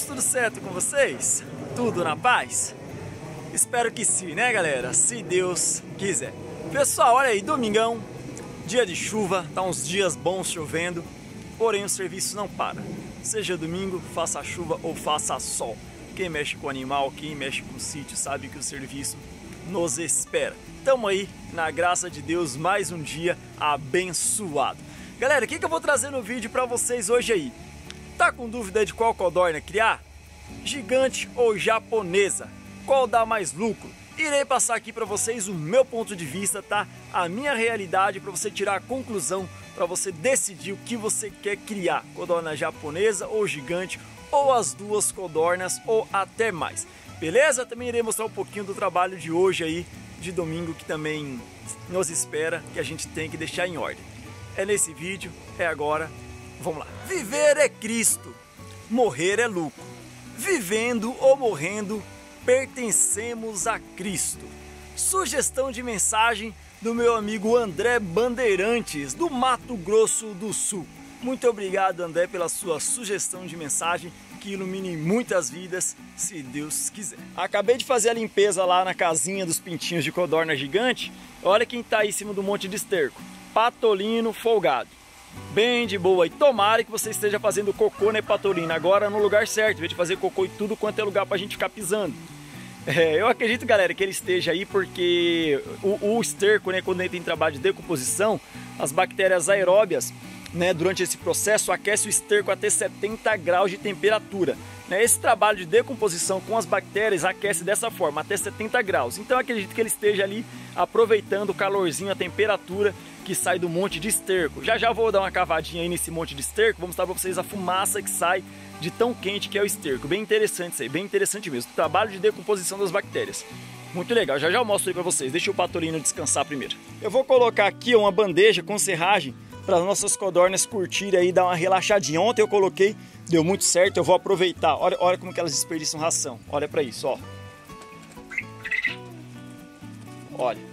amigos, tudo certo com vocês? Tudo na paz? Espero que sim, né, galera? Se Deus quiser. Pessoal, olha aí, domingão, dia de chuva, tá uns dias bons chovendo, porém o serviço não para. Seja domingo, faça chuva ou faça sol. Quem mexe com animal, quem mexe com sítio, sabe que o serviço nos espera. Tamo aí, na graça de Deus, mais um dia abençoado. Galera, o que, que eu vou trazer no vídeo para vocês hoje aí? Tá com dúvida de qual codorna criar? Gigante ou japonesa? Qual dá mais lucro? Irei passar aqui para vocês o meu ponto de vista, tá? A minha realidade para você tirar a conclusão, para você decidir o que você quer criar, codorna japonesa ou gigante, ou as duas codornas ou até mais. Beleza? Também irei mostrar um pouquinho do trabalho de hoje aí, de domingo, que também nos espera, que a gente tem que deixar em ordem. É nesse vídeo, é agora, vamos lá. Viver é Cristo, morrer é lucro. Vivendo ou morrendo, pertencemos a Cristo. Sugestão de mensagem do meu amigo André Bandeirantes, do Mato Grosso do Sul. Muito obrigado, André, pela sua sugestão de mensagem que ilumine muitas vidas, se Deus quiser. Acabei de fazer a limpeza lá na casinha dos pintinhos de codorna gigante. Olha quem está aí em cima do monte de esterco. Patolino folgado. Bem de boa. E tomara que você esteja fazendo cocô, né, Patolino? Agora no lugar certo, em vez de fazer cocô e tudo quanto é lugar para a gente ficar pisando. É, eu acredito, galera, que ele esteja aí porque o, o esterco, né, quando ele tem trabalho de decomposição, as bactérias aeróbias né, durante esse processo aquece o esterco até 70 graus de temperatura. Né? Esse trabalho de decomposição com as bactérias aquece dessa forma, até 70 graus. Então acredito que ele esteja ali aproveitando o calorzinho, a temperatura que sai do monte de esterco. Já já vou dar uma cavadinha aí nesse monte de esterco, vou mostrar para vocês a fumaça que sai de tão quente que é o esterco. Bem interessante isso aí, bem interessante mesmo. Trabalho de decomposição das bactérias. Muito legal, já já eu mostro aí para vocês. Deixa o patolino descansar primeiro. Eu vou colocar aqui uma bandeja com serragem para as nossas codornas curtirem aí, dar uma relaxadinha. Ontem eu coloquei, deu muito certo, eu vou aproveitar. Olha, olha como que elas desperdiçam ração. Olha para isso, ó. Olha.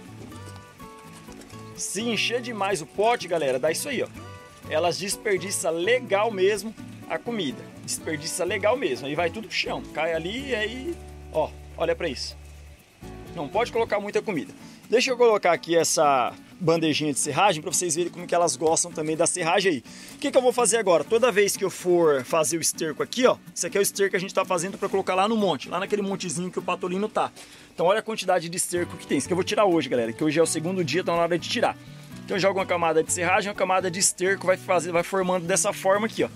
Se encher demais o pote, galera, dá isso aí, ó. Elas desperdiçam legal mesmo a comida. Desperdiça legal mesmo. Aí vai tudo pro chão. Cai ali e aí, ó, olha para isso. Não pode colocar muita comida. Deixa eu colocar aqui essa bandejinha de serragem para vocês verem como que elas gostam também da serragem aí. O que, que eu vou fazer agora? Toda vez que eu for fazer o esterco aqui, ó, isso aqui é o esterco que a gente está fazendo para colocar lá no monte, lá naquele montezinho que o patolino tá. Então olha a quantidade de esterco que tem. Isso que eu vou tirar hoje, galera, que hoje é o segundo dia, é na hora de tirar. Então jogo uma camada de serragem, uma camada de esterco, vai fazer, vai formando dessa forma aqui, ó.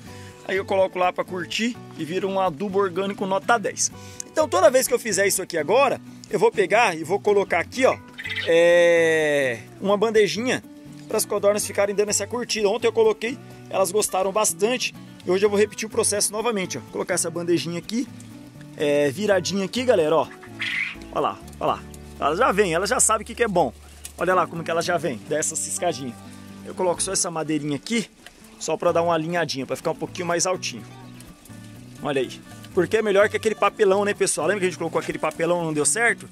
Aí eu coloco lá para curtir e vira um adubo orgânico nota 10. Então toda vez que eu fizer isso aqui agora, eu vou pegar e vou colocar aqui, ó, é, uma bandejinha para as codornas ficarem dando essa curtida. Ontem eu coloquei, elas gostaram bastante. E hoje eu vou repetir o processo novamente, ó. Colocar essa bandejinha aqui, é, viradinha aqui, galera. Olha lá, olha lá. Ela já vem, ela já sabe o que, que é bom. Olha lá como que ela já vem, dessa ciscadinha. Eu coloco só essa madeirinha aqui, só para dar uma alinhadinha, para ficar um pouquinho mais altinho. Olha aí. Porque é melhor que aquele papelão, né, pessoal? Lembra que a gente colocou aquele papelão e não deu certo?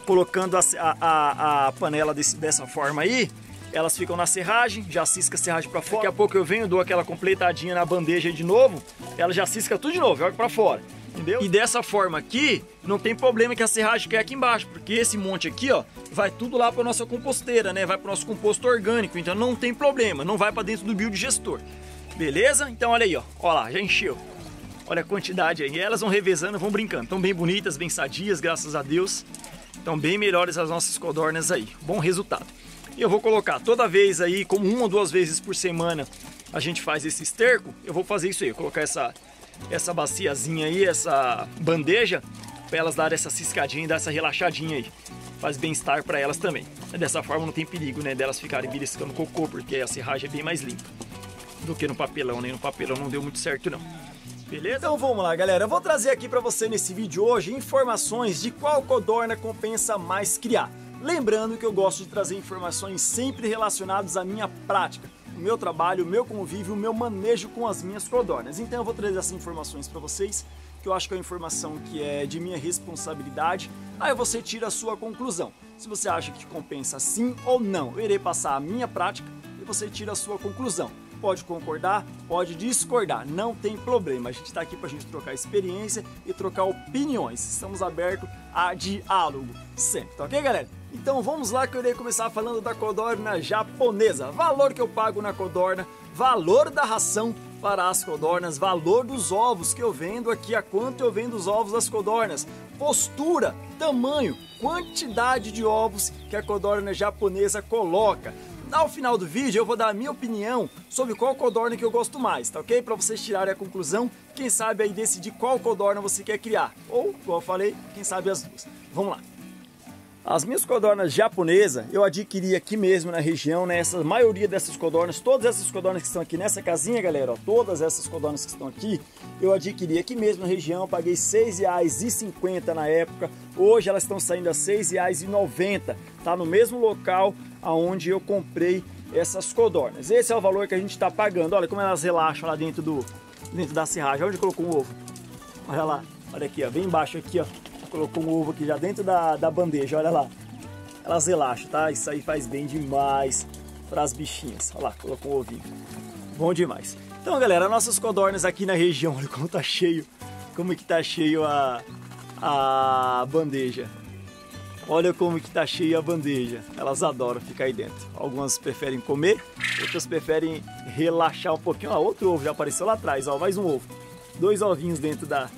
Colocando a, a, a panela desse, dessa forma aí, elas ficam na serragem, já cisca a serragem para fora. Daqui a pouco eu venho, dou aquela completadinha na bandeja de novo, ela já cisca tudo de novo, joga para fora. Entendeu? E dessa forma aqui, não tem problema que a serragem cai aqui embaixo, porque esse monte aqui, ó, vai tudo lá para nossa composteira, né? Vai para nosso composto orgânico, então não tem problema, não vai para dentro do biodigestor. Beleza? Então olha aí, ó, ó lá, já encheu. Olha a quantidade aí. E elas vão revezando, vão brincando. Estão bem bonitas, bem sadias, graças a Deus. Então bem melhores as nossas codornas aí, bom resultado. E eu vou colocar toda vez aí, como uma ou duas vezes por semana a gente faz esse esterco, eu vou fazer isso aí, colocar essa, essa baciazinha aí, essa bandeja, para elas darem essa ciscadinha e dar essa relaxadinha aí. Faz bem-estar para elas também. Dessa forma não tem perigo, né, delas ficarem beliscando cocô, porque a serragem é bem mais limpa do que no papelão, nem no papelão não deu muito certo não. Beleza? Então vamos lá, galera. Eu vou trazer aqui para você nesse vídeo hoje informações de qual codorna compensa mais criar. Lembrando que eu gosto de trazer informações sempre relacionadas à minha prática, o meu trabalho, o meu convívio, o meu manejo com as minhas codornas. Então eu vou trazer essas informações para vocês, que eu acho que é uma informação que é de minha responsabilidade. Aí você tira a sua conclusão. Se você acha que compensa sim ou não, eu irei passar a minha prática e você tira a sua conclusão. Pode concordar, pode discordar, não tem problema. A gente está aqui para a gente trocar experiência e trocar opiniões. Estamos abertos a diálogo sempre, tá ok, galera? Então vamos lá que eu irei começar falando da codorna japonesa. Valor que eu pago na codorna, valor da ração para as codornas, valor dos ovos que eu vendo aqui, a quanto eu vendo os ovos das codornas, postura, tamanho, quantidade de ovos que a codorna japonesa coloca. Ao final do vídeo eu vou dar a minha opinião sobre qual codorna que eu gosto mais, tá ok? Para vocês tirarem a conclusão, quem sabe aí decidir qual codorna você quer criar. Ou, como eu falei, quem sabe as duas. Vamos lá. As minhas codornas japonesas eu adquiri aqui mesmo na região, né? Essa maioria dessas codornas, todas essas codornas que estão aqui nessa casinha, galera, ó, todas essas codornas que estão aqui, eu adquiri aqui mesmo na região, paguei R$ 6,50 na época. Hoje elas estão saindo a R$ 6,90. Tá no mesmo local aonde eu comprei essas codornas. Esse é o valor que a gente está pagando. Olha como elas relaxam lá dentro do dentro da serragem. Onde colocou um ovo? Olha lá. Olha aqui, ó, bem embaixo aqui, ó colocou um ovo aqui já dentro da, da bandeja, olha lá. Elas relaxam, tá? Isso aí faz bem demais para as bichinhas. Olha lá, colocou um ovinho. Bom demais. Então, galera, nossas codornas aqui na região, olha como tá cheio. Como que tá cheio a, a bandeja. Olha como que tá cheia a bandeja. Elas adoram ficar aí dentro. Algumas preferem comer, outras preferem relaxar um pouquinho. Ó, outro ovo já apareceu lá atrás, ó, mais um ovo. Dois ovinhos dentro da,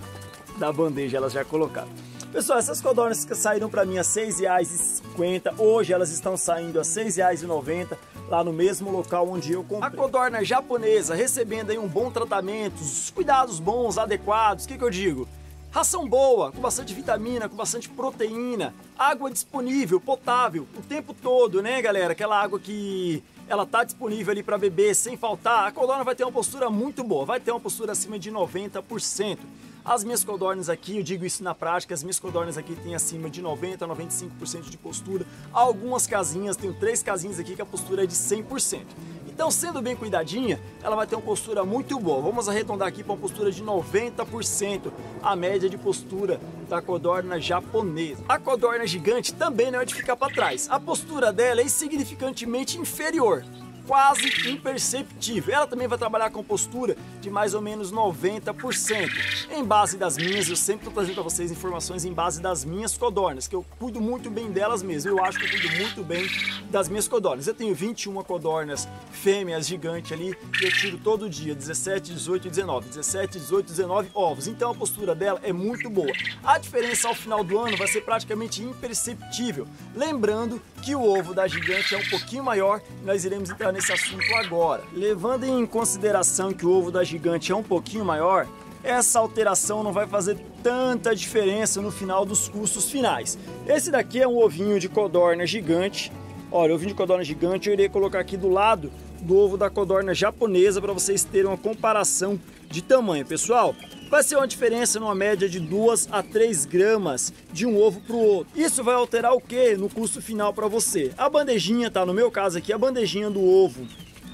da bandeja, elas já colocaram. Pessoal, essas codornas que saíram para mim a R$ 6,50, hoje elas estão saindo a R$ 6,90 lá no mesmo local onde eu comprei. A codorna japonesa recebendo aí um bom tratamento, os cuidados bons, adequados, o que, que eu digo? Ração boa, com bastante vitamina, com bastante proteína, água disponível, potável, o tempo todo, né, galera? Aquela água que ela tá disponível ali para beber sem faltar. A codorna vai ter uma postura muito boa, vai ter uma postura acima de 90%. As minhas codornas aqui, eu digo isso na prática, as minhas codornas aqui têm acima de 90 a 95% de postura. Algumas casinhas, tenho três casinhas aqui que a postura é de 100%. Então, sendo bem cuidadinha, ela vai ter uma postura muito boa. Vamos arredondar aqui para uma postura de 90%, a média de postura da codorna japonesa. A codorna gigante também não é de ficar para trás. A postura dela é insignificantemente inferior quase imperceptível. Ela também vai trabalhar com postura de mais ou menos 90%. Em base das minhas, eu sempre estou trazendo para vocês informações em base das minhas codornas, que eu cuido muito bem delas mesmo. Eu acho que eu cuido muito bem das minhas codornas. Eu tenho 21 codornas fêmeas gigantes ali, que eu tiro todo dia, 17, 18 e 19. 17, 18, 19 ovos. Então a postura dela é muito boa. A diferença ao final do ano vai ser praticamente imperceptível. Lembrando que o ovo da gigante é um pouquinho maior, nós iremos entrar nesse assunto agora. Levando em consideração que o ovo da gigante é um pouquinho maior, essa alteração não vai fazer tanta diferença no final dos custos finais. Esse daqui é um ovinho de codorna gigante. Olha, ovinho de codorna gigante eu irei colocar aqui do lado do ovo da codorna japonesa para vocês terem uma comparação de tamanho. Pessoal, vai ser uma diferença numa média de 2 a 3 gramas de um ovo para o outro. Isso vai alterar o que no custo final para você? A bandejinha, tá? No meu caso aqui, a bandejinha do ovo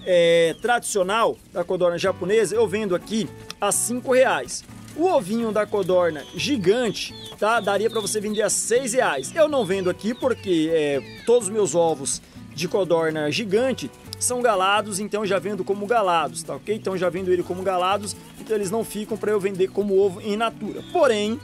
é, tradicional da codorna japonesa, eu vendo aqui a 5 reais. O ovinho da codorna gigante, tá? Daria para você vender a 6 reais. Eu não vendo aqui porque é, todos os meus ovos de codorna gigante são galados, então já vendo como galados, tá ok? Então já vendo ele como galados, então eles não ficam para eu vender como ovo em natura. Porém,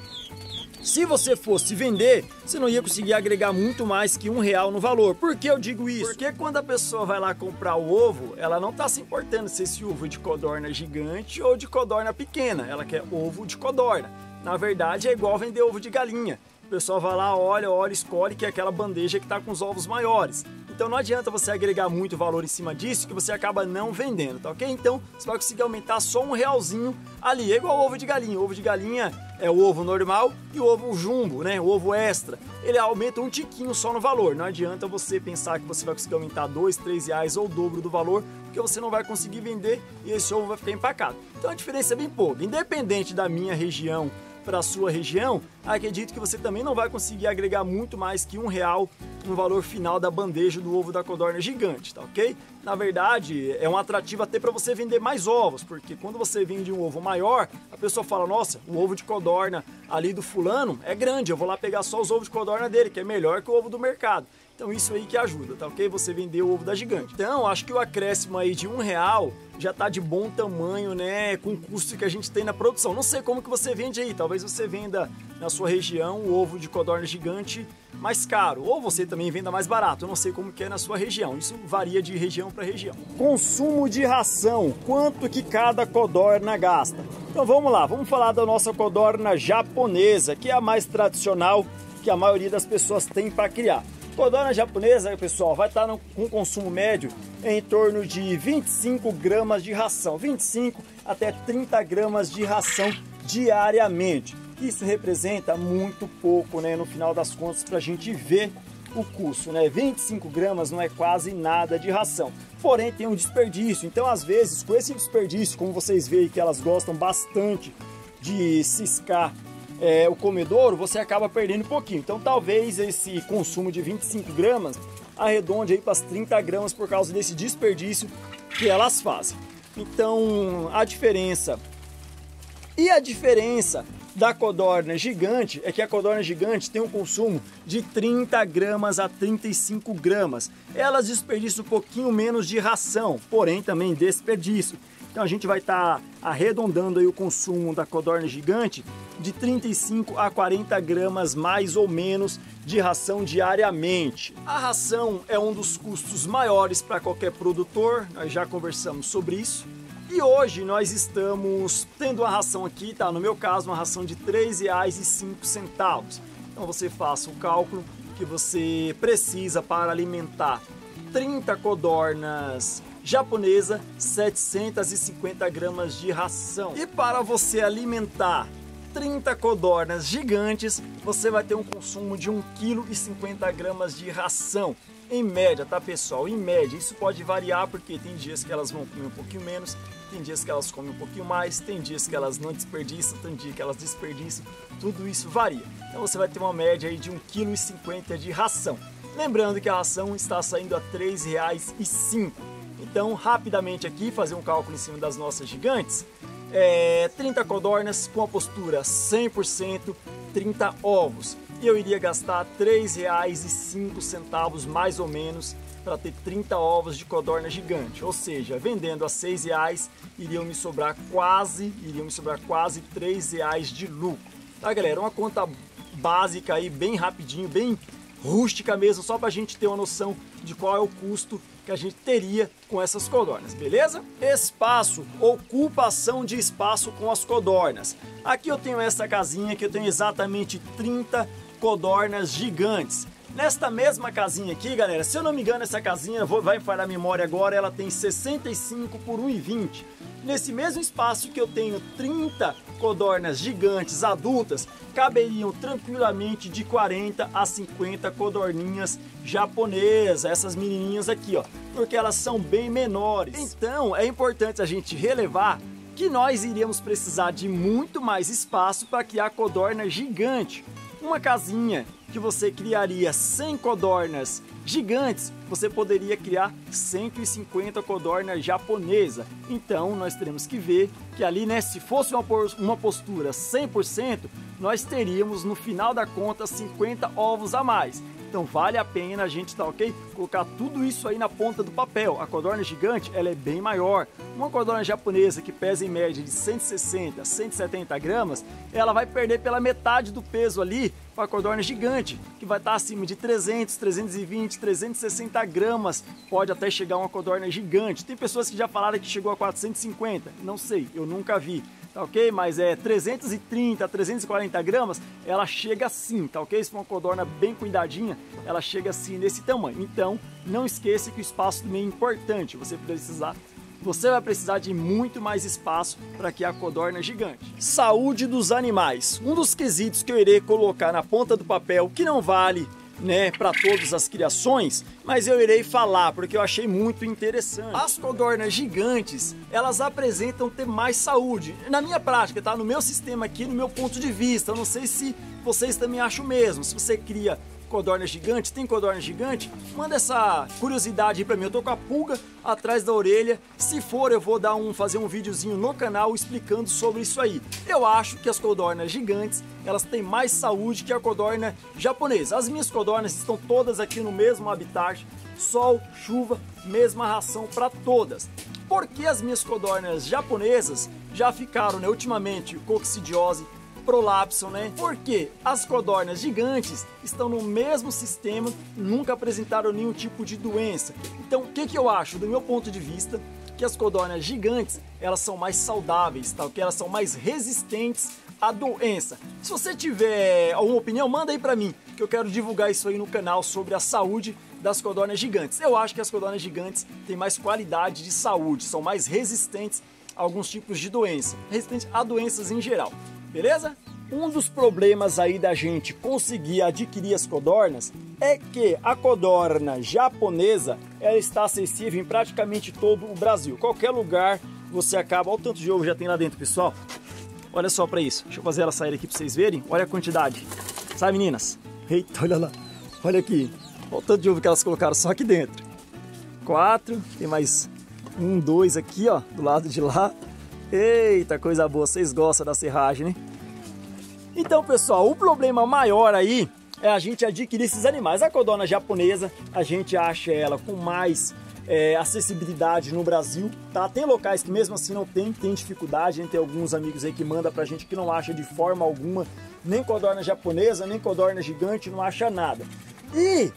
se você fosse vender, você não ia conseguir agregar muito mais que um real no valor. Por que eu digo isso? Porque quando a pessoa vai lá comprar o ovo, ela não está se importando se esse ovo é de codorna gigante ou de codorna pequena. Ela quer ovo de codorna. Na verdade, é igual vender ovo de galinha. O pessoal vai lá, olha, olha, escolhe que é aquela bandeja que está com os ovos maiores. Então não adianta você agregar muito valor em cima disso que você acaba não vendendo, tá ok? Então você vai conseguir aumentar só um realzinho ali. É igual ovo de galinha. Ovo de galinha é o ovo normal e o ovo jumbo, né? O ovo extra. Ele aumenta um tiquinho só no valor. Não adianta você pensar que você vai conseguir aumentar dois, três reais ou o dobro do valor, porque você não vai conseguir vender e esse ovo vai ficar empacado. Então a diferença é bem pouca. Independente da minha região para a sua região, acredito que você também não vai conseguir agregar muito mais que um real no valor final da bandeja do ovo da codorna gigante, tá ok? Na verdade, é um atrativo até para você vender mais ovos, porque quando você vende um ovo maior, a pessoa fala, nossa, o ovo de codorna ali do fulano é grande, eu vou lá pegar só os ovos de codorna dele, que é melhor que o ovo do mercado. Então isso aí que ajuda, tá ok? Você vender o ovo da gigante. Então, acho que o acréscimo aí de um real já tá de bom tamanho, né? Com o custo que a gente tem na produção. Não sei como que você vende aí. Talvez você venda na sua região o ovo de codorna gigante mais caro. Ou você também venda mais barato. Eu não sei como que é na sua região. Isso varia de região para região. Consumo de ração. Quanto que cada codorna gasta? Então vamos lá. Vamos falar da nossa codorna japonesa, que é a mais tradicional que a maioria das pessoas tem para criar. Codorna japonesa, pessoal, vai estar com consumo médio em torno de 25 gramas de ração, 25 até 30 gramas de ração diariamente. Isso representa muito pouco, né, no final das contas, para a gente ver o custo, né? 25 gramas não é quase nada de ração. Porém, tem um desperdício. Então, às vezes, com esse desperdício, como vocês veem que elas gostam bastante de ciscar é, o comedouro, você acaba perdendo um pouquinho. Então talvez esse consumo de 25 gramas arredonde aí para as 30 gramas por causa desse desperdício que elas fazem. Então a diferença e a diferença da codorna gigante é que a codorna gigante tem um consumo de 30 gramas a 35 gramas. Elas desperdiçam um pouquinho menos de ração, porém também desperdício. Então a gente vai estar tá arredondando aí o consumo da codorna gigante de 35 a 40 gramas mais ou menos de ração diariamente. A ração é um dos custos maiores para qualquer produtor, nós já conversamos sobre isso. E hoje nós estamos tendo uma ração aqui, tá? No meu caso, uma ração de R$ 3,05. Então você faça o cálculo que você precisa para alimentar 30 codornas japonesa 750 gramas de ração. E para você alimentar 30 codornas gigantes, você vai ter um consumo de 1,50 kg de ração. Em média, tá pessoal? Em média, isso pode variar porque tem dias que elas vão comer um pouquinho menos, tem dias que elas comem um pouquinho mais, tem dias que elas não desperdiçam, tem dias que elas desperdiçam, tudo isso varia. Então você vai ter uma média aí de 1,50 kg de ração. Lembrando que a ração está saindo a R$ 3,05 então, rapidamente aqui, fazer um cálculo em cima das nossas gigantes. É, 30 codornas com a postura 100%, 30 ovos. E eu iria gastar R$ 3,05 mais ou menos para ter 30 ovos de codorna gigante. Ou seja, vendendo a R$ reais iriam me sobrar quase, iriam me sobrar quase R$ reais de lucro. Tá, galera? Uma conta básica aí, bem rapidinho, bem rústica mesmo, só para a gente ter uma noção de qual é o custo que a gente teria com essas codornas, beleza? Espaço, ocupação de espaço com as codornas. Aqui eu tenho essa casinha que eu tenho exatamente 30 codornas gigantes. Nesta mesma casinha aqui, galera, se eu não me engano, essa casinha, vou, vai falhar a memória agora, ela tem 65 por 1,20. Nesse mesmo espaço que eu tenho 30 codornas gigantes adultas, caberiam tranquilamente de 40 a 50 codorninhas japonesas, essas menininhas aqui, ó, porque elas são bem menores. Então, é importante a gente relevar que nós iríamos precisar de muito mais espaço para criar codorna gigante. Uma casinha que você criaria 100 codornas gigantes, você poderia criar 150 codornas japonesa. Então nós teremos que ver que ali, né, se fosse uma postura 100%, nós teríamos no final da conta 50 ovos a mais. Então vale a pena a gente, tá ok? Colocar tudo isso aí na ponta do papel. A codorna gigante, ela é bem maior. Uma codorna japonesa que pesa em média de 160 a 170 gramas, ela vai perder pela metade do peso ali para a codorna gigante, que vai estar acima de 300, 320, 360 gramas. Pode até chegar uma codorna gigante. Tem pessoas que já falaram que chegou a 450. Não sei, eu nunca vi tá ok? Mas é 330, 340 gramas, ela chega assim, tá ok? Se for uma codorna bem cuidadinha, ela chega assim nesse tamanho. Então, não esqueça que o espaço também é importante, você precisar você vai precisar de muito mais espaço para que a codorna gigante. Saúde dos animais. Um dos quesitos que eu irei colocar na ponta do papel que não vale né, para todas as criações, mas eu irei falar porque eu achei muito interessante. As codornas gigantes, elas apresentam ter mais saúde. Na minha prática, tá? No meu sistema aqui, no meu ponto de vista, eu não sei se vocês também acham mesmo. Se você cria codorna gigante? Tem codorna gigante? Manda essa curiosidade pra mim. Eu tô com a pulga atrás da orelha. Se for, eu vou dar um, fazer um videozinho no canal explicando sobre isso aí. Eu acho que as codornas gigantes, elas têm mais saúde que a codorna japonesa. As minhas codornas estão todas aqui no mesmo habitat. Sol, chuva, mesma ração para todas. Porque as minhas codornas japonesas já ficaram, né, ultimamente, coccidiose, prolapso, né? Porque as codornas gigantes estão no mesmo sistema, nunca apresentaram nenhum tipo de doença. Então, o que, que eu acho, do meu ponto de vista, que as codornas gigantes, elas são mais saudáveis, tá? Que elas são mais resistentes à doença. Se você tiver alguma opinião, manda aí pra mim, que eu quero divulgar isso aí no canal sobre a saúde das codornas gigantes. Eu acho que as codornas gigantes têm mais qualidade de saúde, são mais resistentes a alguns tipos de doença, resistentes a doenças em geral beleza? Um dos problemas aí da gente conseguir adquirir as codornas é que a codorna japonesa ela está acessível em praticamente todo o Brasil. Qualquer lugar você acaba. Olha o tanto de ovo já tem lá dentro, pessoal. Olha só para isso. Deixa eu fazer ela sair aqui para vocês verem. Olha a quantidade. Sai, meninas. Eita, olha lá. Olha aqui. Olha o tanto de ovo que elas colocaram só aqui dentro. Quatro. Tem mais um, dois aqui, ó, do lado de lá. Eita, coisa boa, vocês gostam da serragem, né? Então, pessoal, o problema maior aí é a gente adquirir esses animais. A codorna japonesa, a gente acha ela com mais é, acessibilidade no Brasil, tá? Tem locais que mesmo assim não tem, tem dificuldade, tem alguns amigos aí que manda pra gente que não acha de forma alguma nem codorna japonesa, nem codorna gigante, não acha nada. E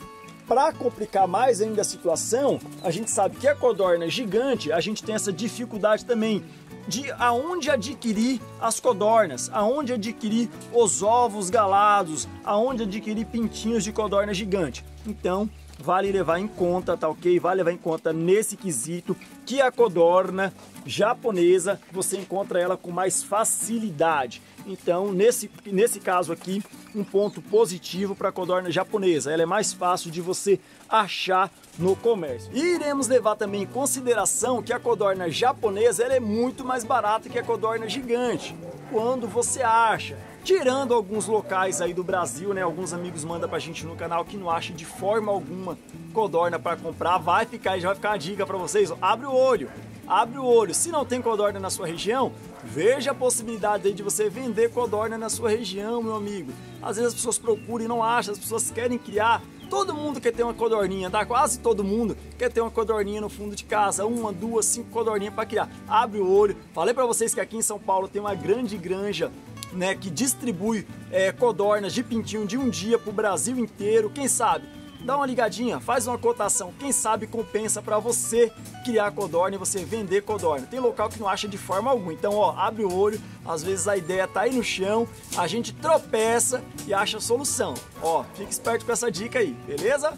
para complicar mais ainda a situação, a gente sabe que a codorna gigante, a gente tem essa dificuldade também de aonde adquirir as codornas, aonde adquirir os ovos galados, aonde adquirir pintinhos de codorna gigante. Então, vale levar em conta, tá ok? Vale levar em conta nesse quesito que a codorna japonesa você encontra ela com mais facilidade. Então, nesse, nesse caso aqui, um ponto positivo para a codorna japonesa. Ela é mais fácil de você achar no comércio. E iremos levar também em consideração que a codorna japonesa ela é muito mais barata que a codorna gigante. Quando você acha? Tirando alguns locais aí do Brasil, né? Alguns amigos mandam pra gente no canal que não acha de forma alguma codorna para comprar. Vai ficar, já vai ficar a dica para vocês. Abre o olho, abre o olho. Se não tem codorna na sua região, veja a possibilidade de você vender codorna na sua região, meu amigo. Às vezes as pessoas procuram e não acham, as pessoas querem criar Todo mundo quer ter uma codorninha, tá? Quase todo mundo quer ter uma codorninha no fundo de casa, uma, duas, cinco codorninhas para criar. Abre o olho. Falei para vocês que aqui em São Paulo tem uma grande granja, né, que distribui é, codornas de pintinho de um dia pro Brasil inteiro. Quem sabe dá uma ligadinha, faz uma cotação, quem sabe compensa para você criar codorna e você vender codorna. Tem local que não acha de forma alguma, então ó, abre o olho, às vezes a ideia tá aí no chão, a gente tropeça e acha a solução. Ó, fique esperto com essa dica aí, beleza?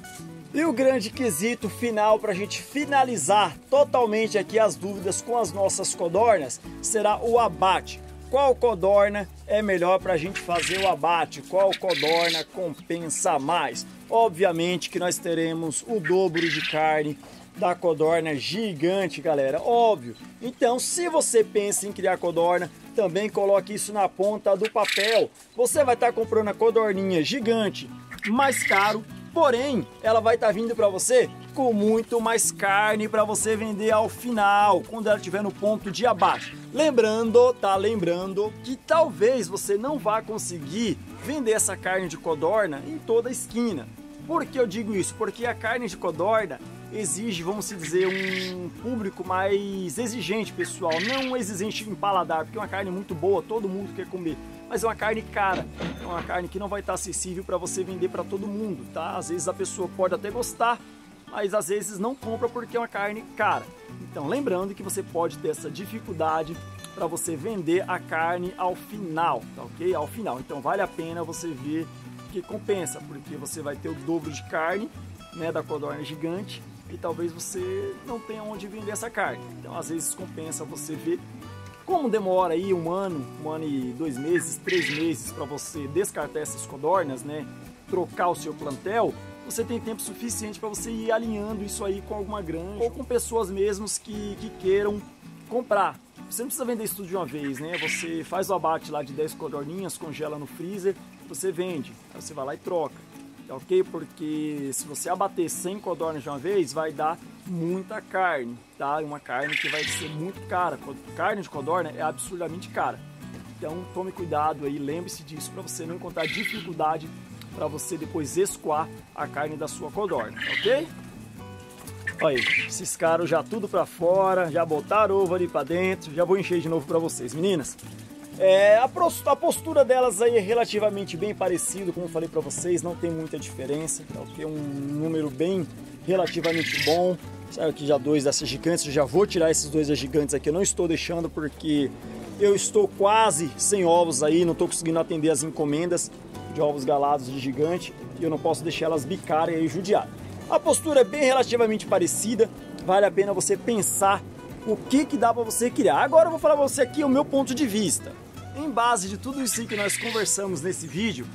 E o grande quesito final para a gente finalizar totalmente aqui as dúvidas com as nossas codornas será o abate qual codorna é melhor para a gente fazer o abate, qual codorna compensa mais. Obviamente que nós teremos o dobro de carne da codorna gigante, galera, óbvio. Então, se você pensa em criar codorna, também coloque isso na ponta do papel. Você vai estar tá comprando a codorninha gigante mais caro, porém, ela vai estar tá vindo para você com muito mais carne para você vender ao final, quando ela estiver no ponto de abate. Lembrando, tá? Lembrando que talvez você não vá conseguir vender essa carne de codorna em toda a esquina. Por que eu digo isso? Porque a carne de codorna exige, vamos dizer, um público mais exigente, pessoal. Não exigente em paladar, porque é uma carne muito boa, todo mundo quer comer. Mas é uma carne cara, é uma carne que não vai estar acessível para você vender para todo mundo, tá? Às vezes a pessoa pode até gostar, mas às vezes não compra porque é uma carne cara. Então, lembrando que você pode ter essa dificuldade para você vender a carne ao final, tá ok? Ao final. Então, vale a pena você ver que compensa, porque você vai ter o dobro de carne, né, da codorna gigante e talvez você não tenha onde vender essa carne. Então, às vezes compensa você ver como demora aí um ano, um ano e dois meses, três meses para você descartar essas codornas, né? Trocar o seu plantel, você tem tempo suficiente para você ir alinhando isso aí com alguma granja ou com pessoas mesmos que, que queiram comprar. Você não precisa vender isso tudo de uma vez, né? Você faz o abate lá de 10 codorninhas, congela no freezer, você vende. Aí você vai lá e troca. tá ok? Porque se você abater 100 codornas de uma vez, vai dar muita carne, tá? Uma carne que vai ser muito cara. Carne de codorna é absurdamente cara. Então tome cuidado aí, lembre-se disso para você não encontrar dificuldade para você depois escoar a carne da sua codorna, tá ok? Olha aí, esses caras já tudo para fora, já botaram ovo ali para dentro, já vou encher de novo para vocês, meninas. É, a, a, postura delas aí é relativamente bem parecido, como eu falei para vocês, não tem muita diferença, tá ok? Um número bem relativamente bom. Saiu aqui já dois dessas gigantes, eu já vou tirar esses dois gigantes aqui, eu não estou deixando porque eu estou quase sem ovos aí, não estou conseguindo atender as encomendas de ovos galados de gigante e eu não posso deixar elas bicarem e judiar. A postura é bem relativamente parecida, vale a pena você pensar o que, que dá para você criar. Agora eu vou falar para você aqui o meu ponto de vista. Em base de tudo isso que nós conversamos nesse vídeo,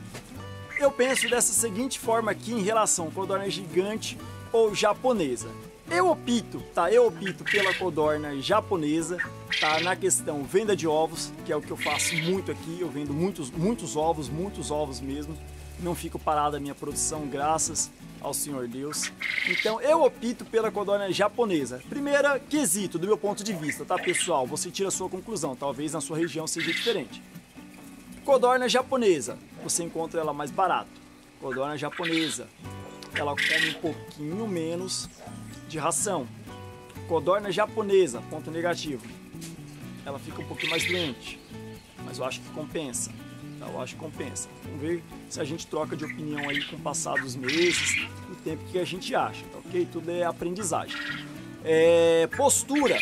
eu penso dessa seguinte forma aqui em relação à codorna gigante ou japonesa. Eu opto, tá? Eu opto pela codorna japonesa, tá? Na questão venda de ovos, que é o que eu faço muito aqui. Eu vendo muitos, muitos ovos, muitos ovos mesmo. Não fico parado a minha produção, graças ao Senhor Deus. Então eu opto pela codorna japonesa. Primeira quesito do meu ponto de vista, tá pessoal? Você tira a sua conclusão, talvez na sua região seja diferente. Codorna japonesa, você encontra ela mais barato. Codorna japonesa, ela come um pouquinho menos de ração. Codorna japonesa, ponto negativo. Ela fica um pouquinho mais doente, mas eu acho que compensa. Eu acho que compensa. Vamos ver se a gente troca de opinião aí com o passar dos meses, o tempo que a gente acha, tá ok? Tudo é aprendizagem. É, postura,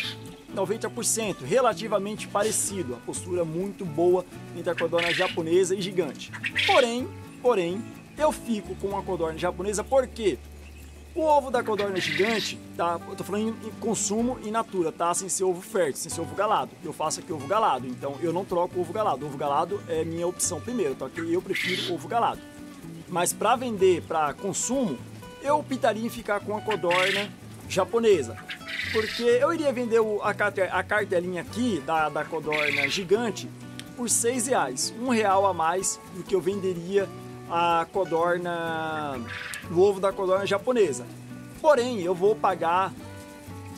90%, relativamente parecido. A postura muito boa entre a codorna japonesa e gigante. Porém, porém, eu fico com a codorna japonesa porque o ovo da codorna gigante, tá? Eu tô falando em consumo in natura, tá? Sem ser ovo fértil, sem ser ovo galado. Eu faço aqui ovo galado, então eu não troco ovo galado. Ovo galado é minha opção primeiro, tá? Eu prefiro ovo galado. Mas para vender para consumo, eu optaria em ficar com a codorna japonesa. Porque eu iria vender a cartelinha aqui da, da codorna gigante por seis reais. Um real a mais do que eu venderia a codorna, o ovo da codorna japonesa. Porém, eu vou pagar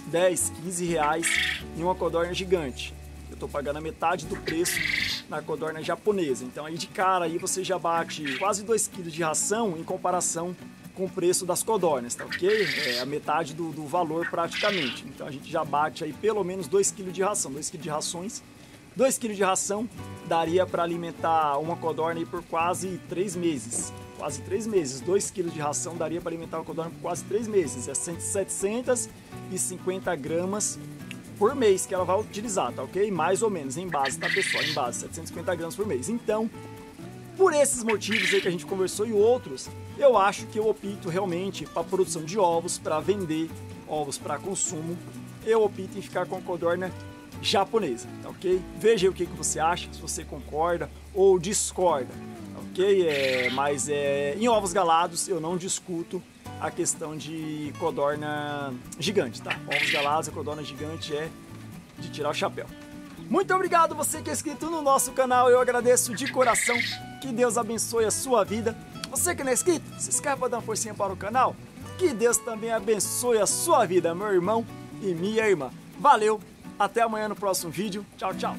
10, 15 reais em uma codorna gigante. Eu estou pagando a metade do preço na codorna japonesa. Então aí de cara aí você já bate quase 2 kg de ração em comparação com o preço das codornas, tá ok? É a metade do, do valor praticamente. Então a gente já bate aí pelo menos 2 kg de ração, 2 kg de rações 2 kg de ração daria para alimentar uma codorna por quase 3 meses. Quase 3 meses. 2 kg de ração daria para alimentar uma codorna por quase 3 meses. É 750 gramas por mês que ela vai utilizar, tá ok? Mais ou menos, em base, tá pessoal? Em base, 750 gramas por mês. Então, por esses motivos aí que a gente conversou e outros, eu acho que eu opto realmente para produção de ovos, para vender ovos para consumo. Eu opto em ficar com a codorna japonesa, tá ok? Veja o que, que você acha, se você concorda ou discorda, tá ok? É, mas é, em ovos galados eu não discuto a questão de codorna gigante, tá? Ovos galados, a codorna gigante é de tirar o chapéu. Muito obrigado você que é inscrito no nosso canal, eu agradeço de coração, que Deus abençoe a sua vida. Você que não é inscrito, se inscreve para dar uma forcinha para o canal, que Deus também abençoe a sua vida, meu irmão e minha irmã. Valeu! Até amanhã no próximo vídeo. Tchau, tchau.